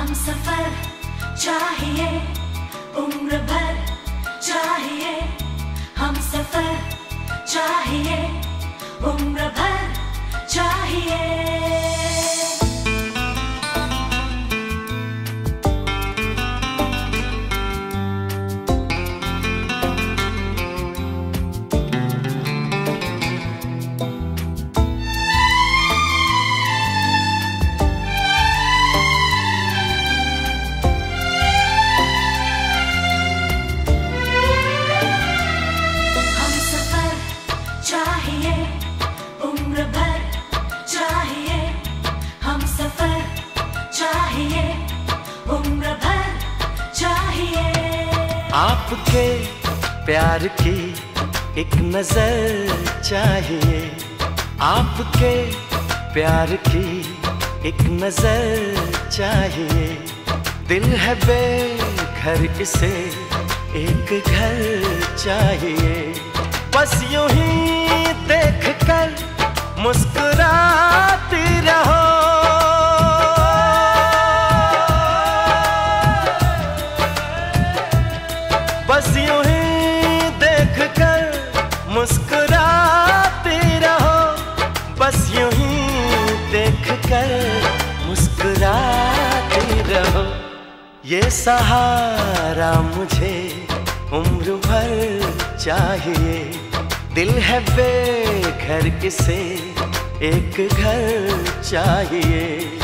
हम सफ़र चाहिए उम्र भर चाहिए हम सफ़र चाहिए। आपके प्यार की एक नज़र चाहिए। आपके प्यार की एक नज़र चाहिए। दिल है बेघर, इसे एक घर चाहिए। बस यूँ ही देख कर मुस्कुराती ये सहारा मुझे उम्र भर चाहिए। दिल है बेघर किसे एक घर चाहिए।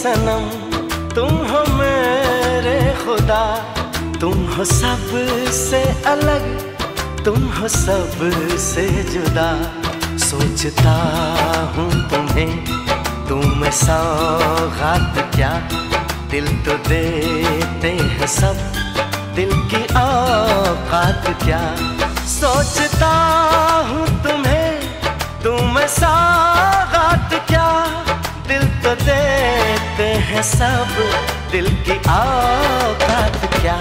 सनम, तुम हो मेरे खुदा, तुम हो सबसे अलग, तुम हो सबसे जुदा। सोचता हूँ तुम्हें, तुम सौगात क्या? दिल तो देते हैं सब, दिल की औकात क्या? सोचता हूँ तुम्हें, तुम सौगात क्या? दिल तो देते हैं सब, दिल की औकात क्या?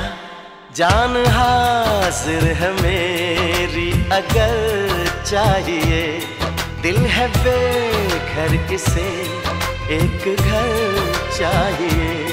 जान हाजिर है मेरी, अगर चाहिए। दिल है बेघर किसे एक घर चाहिए।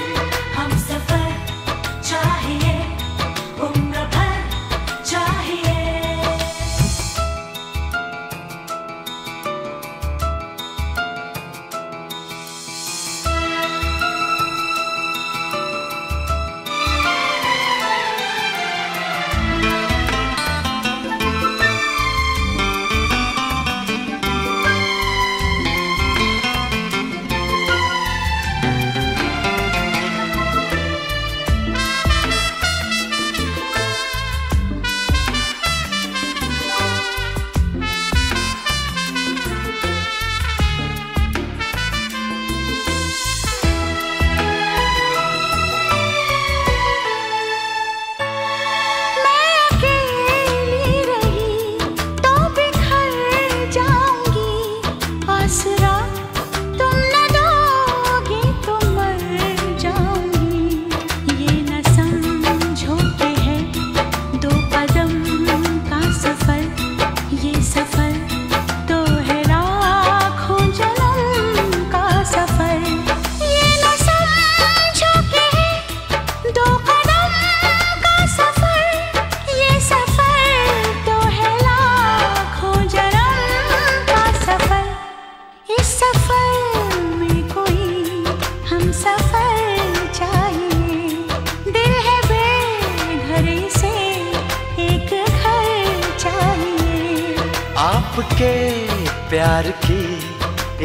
आपके प्यार की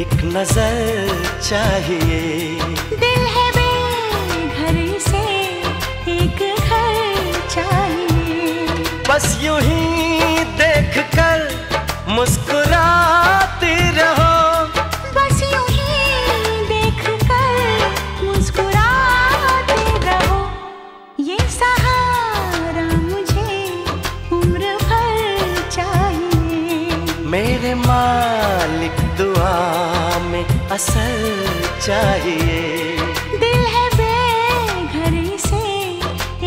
एक नज़र चाहिए। दिल है बेघर से एक घर चाहिए। बस यूँ ही देख कर मुस्कुराती रहो। चाहिए। दिल है बेघर से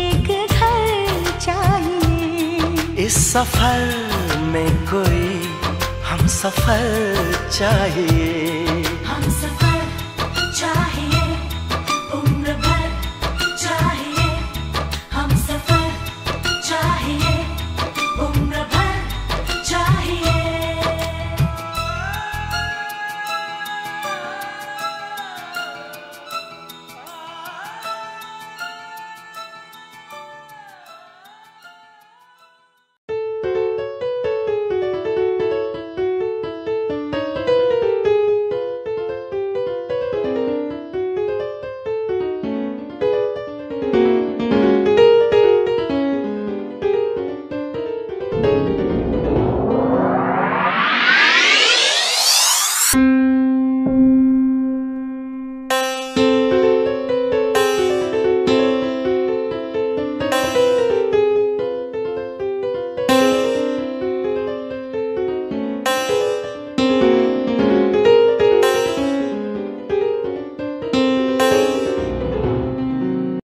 एक घर चाहिए। इस सफ़र में कोई हम सफ़र चाहिए।